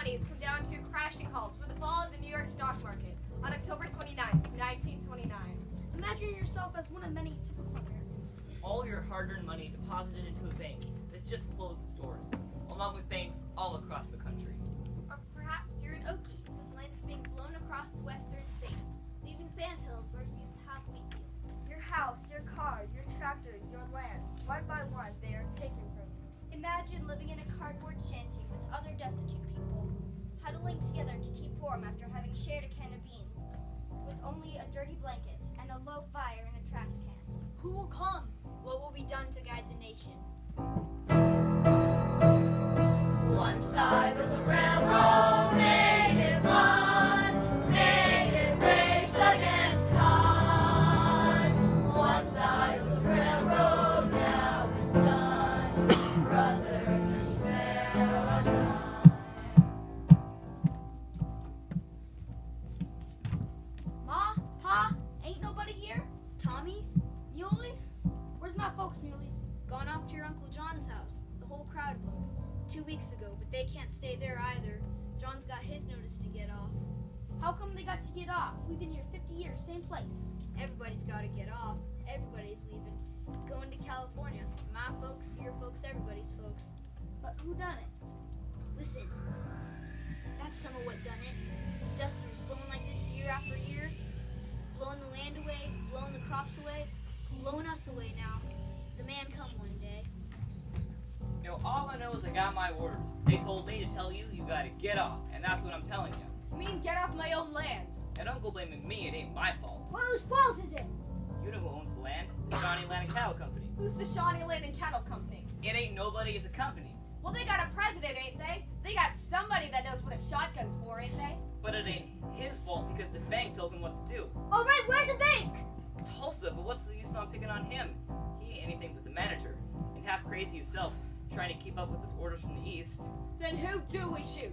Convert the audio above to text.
1920s come down to a crashing halt with the fall of the New York stock market on October 29th, 1929. Imagine yourself as one of many typical Americans. All your hard-earned money deposited into a bank that just closed its doors, along with banks all across the country. Or perhaps you're an Okie, whose land is being blown across the western states, leaving sandhills where you used to have wheat fields. Your house, your car, your tractor, your land, one by one, they are taken warm after having shared a can of beans, with only a dirty blanket and a low fire in a trash can. Who will come? What will be done to guide the nation? Nobody here? Tommy, Muley? Where's my folks, Muley? gone off to your Uncle John's house. The whole crowd of them. Two weeks ago, but they can't stay there either. John's got his notice to get off. How come they got to get off? We've been here 50 years, same place. Everybody's got to get off. Everybody's leaving. Going to California. My folks, your folks, everybody's folks. But who done it? Listen, that's some of what done it. Dusters blowing like this year after year, blowing the land away, blowing the crops away, blowing us away now. The man come one day. You know, all I know is I got my orders. They told me to tell you you gotta get off, and that's what I'm telling you. You mean, get off my own land. And don't go blaming me, it ain't my fault. Well, whose fault is it? You know who owns the land? The Shawnee Land and Cattle Company. Who's the Shawnee Land and Cattle Company? It ain't nobody, it's a company. Well, they got a president, ain't they? They got somebody that knows what a shotgun's for, ain't they? But it ain't his fault because the bank tells him what to do. All right, picking on him? He ain't anything but the manager, and half crazy himself, trying to keep up with his orders from the east. Then who do we shoot?